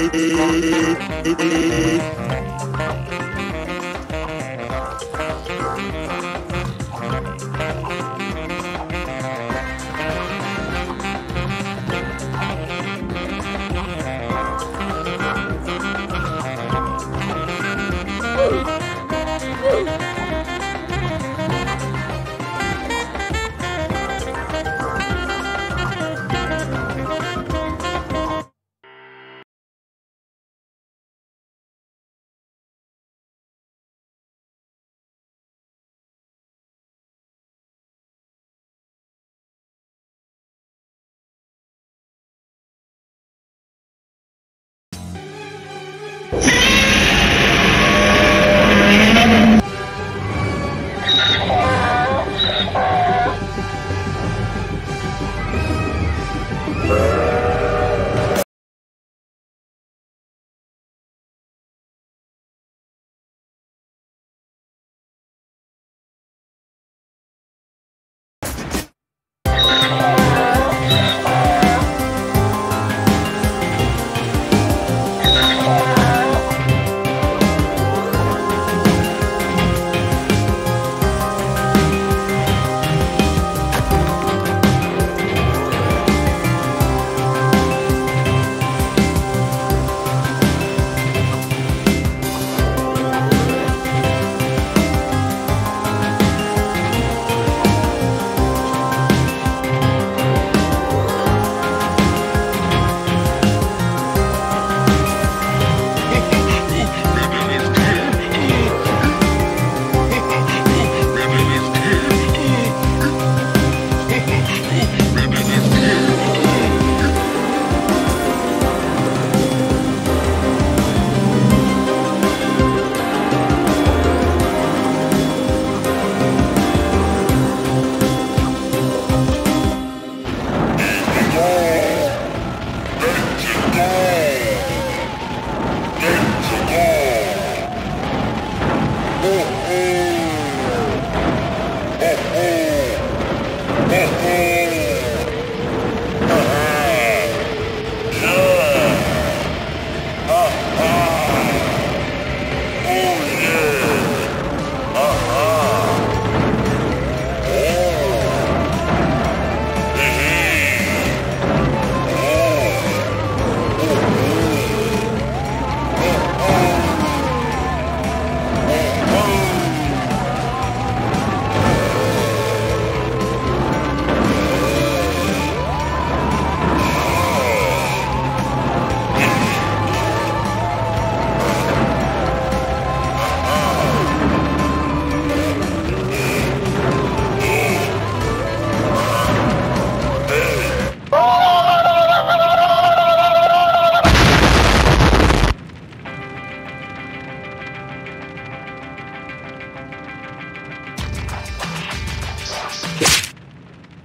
Thank you. Bye.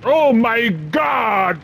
Oh my god!